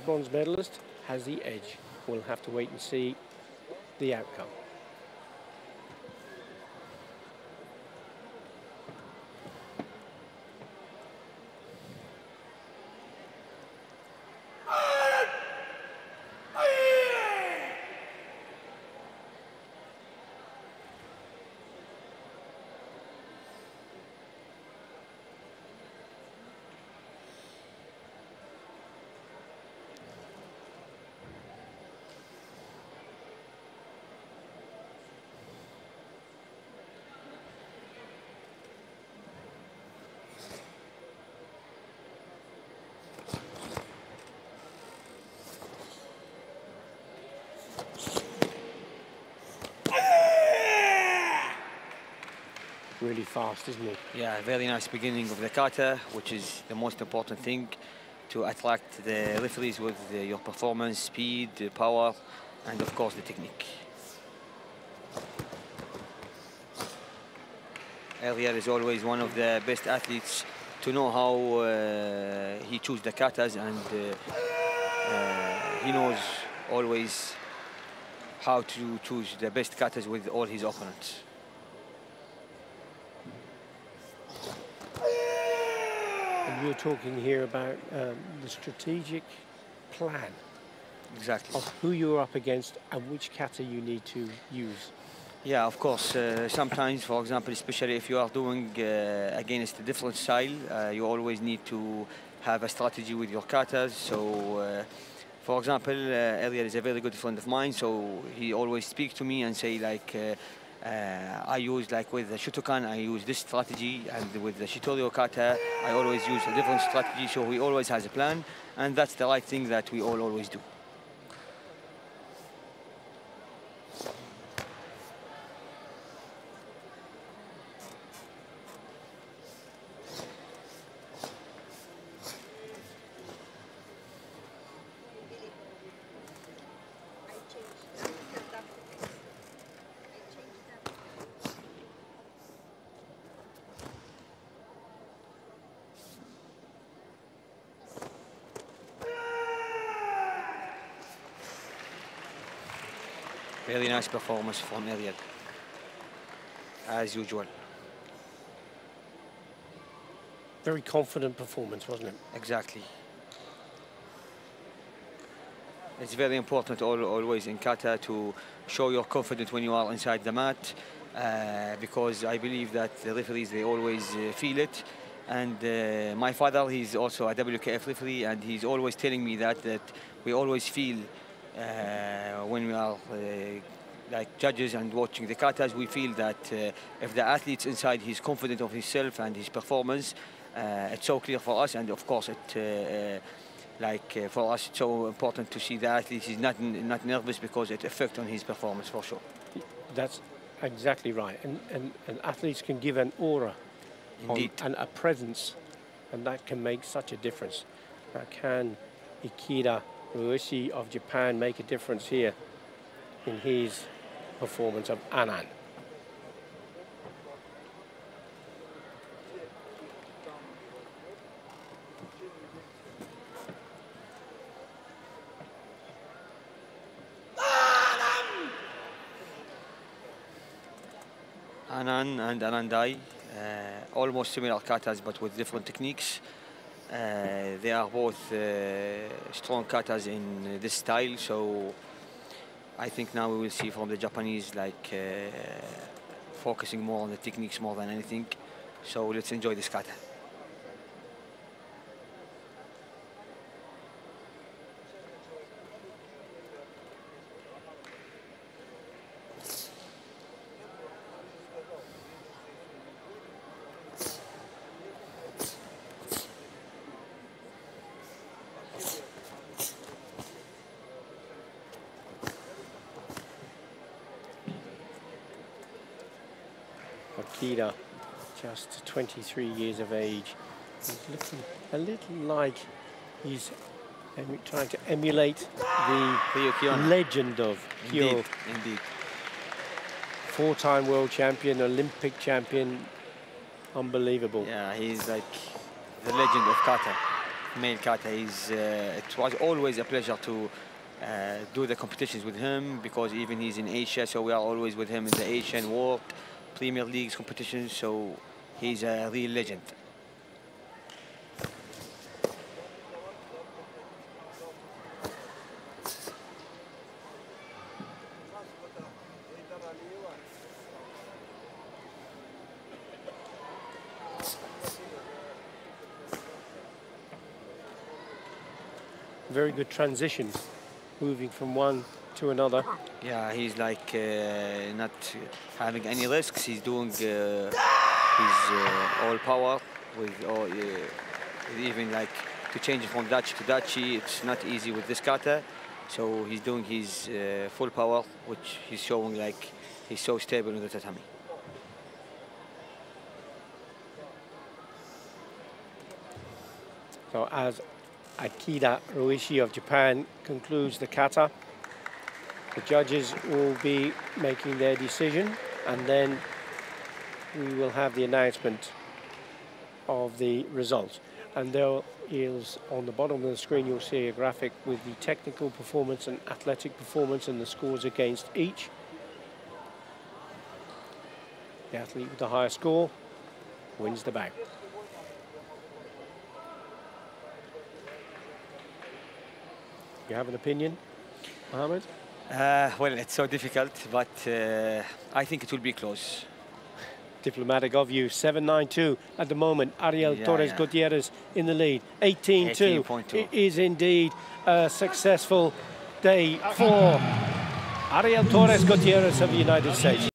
Bronze medalist has the edge. We'll have to wait and see the outcome. Really fast, isn't he? Yeah, very nice beginning of the kata, which is the most important thing to attract the referees with your performance, speed, power, and of course the technique. Eliel is always one of the best athletes to know how uh, he chooses the katas and uh, uh, he knows always how to choose the best katas with all his opponents. And you're talking here about um, the strategic plan. Exactly. Of who you're up against and which kata you need to use. Yeah, of course. Uh, sometimes, for example, especially if you are doing uh, against a different style, uh, you always need to have a strategy with your katas. So, uh, for example, uh, Eliel is a very good friend of mine, so he always speaks to me and say like, uh, uh, Uh, I use like with the Shotokan, I use this strategy, and with the Shitoryu kata, I always use a different strategy. So he always has a plan, and that's the right thing that we all always do. Very nice performance from Eliel, as usual. Very confident performance, wasn't it? Exactly. It's very important always in kata to show your confidence when you are inside the mat uh, because I believe that the referees, they always uh, feel it. And uh, my father, he's also a WKF referee and he's always telling me that, that we always feel when we are uh, like judges and watching the katas, we feel that uh, if the athlete's inside, he's confident of himself and his performance. it's so clear for us, and of course, it like uh, for us it's so important to see the athlete he's not not nervous because it affects on his performance for sure. That's exactly right. And and, and athletes can give an aura On, and a presence and that can make such a difference. Now can Ikeda Ryusei of Japan make a difference here in his performance of Anan. Anan and Anandai, uh, almost similar katas but with different techniques. Uh, they are both uh, strong katas in this style, so I think now we will see from the Japanese like uh, focusing more on the techniques more than anything. So let's enjoy this kata. Akira, just 23 years of age. He's looking a little like he's trying to emulate the legend of Kiyuna. Indeed, indeed. Four-time world champion, Olympic champion, unbelievable. Yeah, he's like the legend of kata. male kata. He's, uh, it was always a pleasure to uh, do the competitions with him because even he's in Asia, so we are always with him in the Asian World Premier Leagues competition, So he's a real legend. Very good transitions, moving from one to another. Yeah, he's like uh, not having any risks. He's doing uh, his uh, all power with all, uh, even like to change from dachi to Dachi. It's not easy with this kata. So he's doing his uh, full power, which he's showing like he's so stable in the tatami. So as Akira Ryusei of Japan concludes the kata, the judges will be making their decision and then we will have the announcement of the results. And there is on the bottom of the screen you'll see a graphic with the technical performance and athletic performance and the scores against each. The athlete with the higher score wins the bout. You have an opinion, Mohammed? Uh, well, it's so difficult, but uh, I think it will be close. Diplomatic of you, 7.92 at the moment. Ariel Yeah, Torres yeah. Gutierrez in the lead, 18.2. 18.2. It is indeed a successful day for Ariel Torres Gutierrez of the United States.